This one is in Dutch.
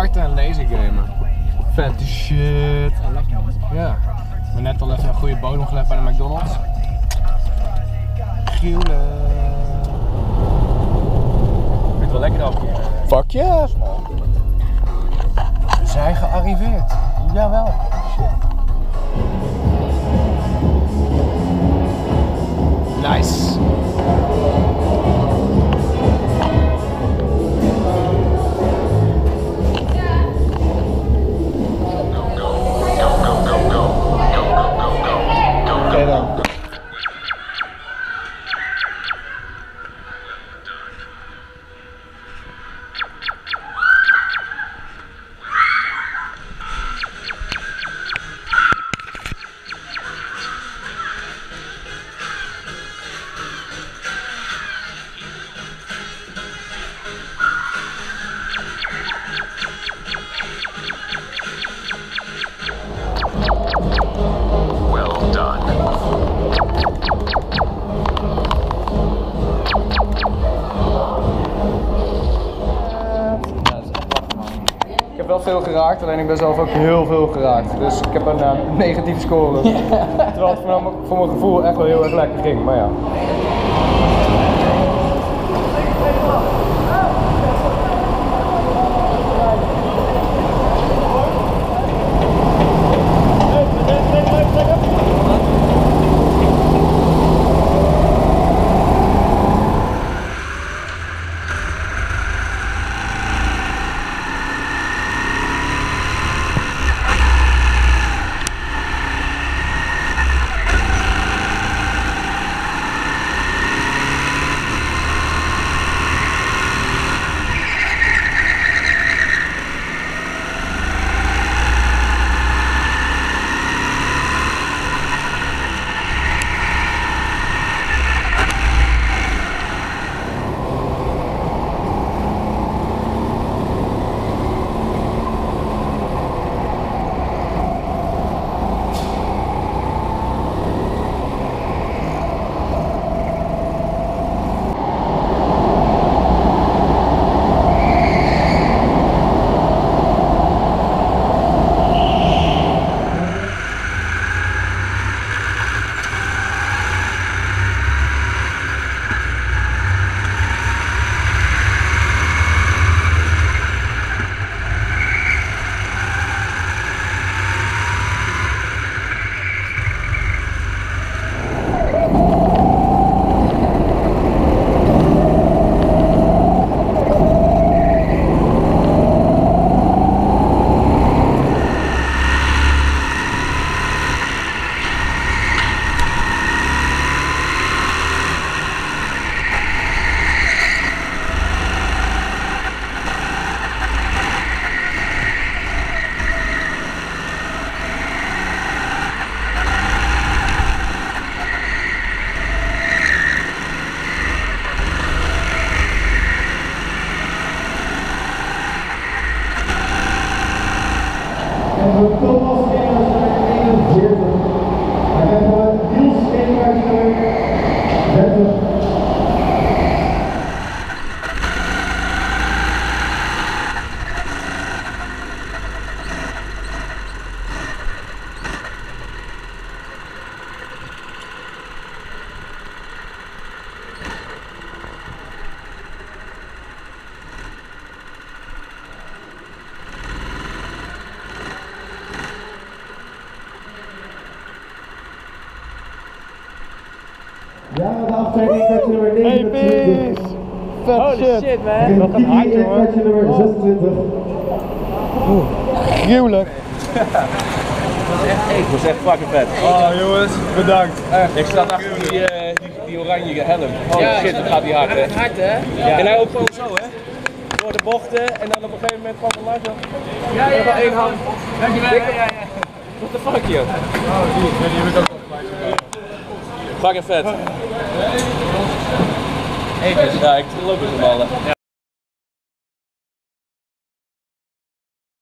karten en laser gamen. Vette shit. Ja, lekker man. Ja. Ik heb net al even een goede bodem gelegd bij de McDonald's. Gruwelijk. Vind het wel lekker af. Fuck yes. We zijn gearriveerd. Jawel. Nice. Veel geraakt, alleen ik ben zelf ook heel veel geraakt. Dus ik heb een eh, negatieve score. Terwijl het voor mijn, voor mijn gevoel echt wel heel erg lekker ging. Maar ja. Ja, de aftrekking kwetje nummer 29. Vet Holy shit man. En Dat gaat hard, Kiki hoor. kwetje nummer 26. Gruwelijk. Ik was echt fucking vet. Oh jongens, bedankt. Echt. Ik sta achter die, eh, die, die oranje helm. Oh shit, dat gaat die hard hè. Hard hè? Ja. En hij ook gewoon zo hè. Door de bochten en dan op een gegeven moment kwam er langs. Ja, ja, ja. één hand. Dankjewel. Ja, ja, ja. What the fuck joh. Oh, die, die heb ik ook. Fucking vet. Ja, ik loop met z'n ballen.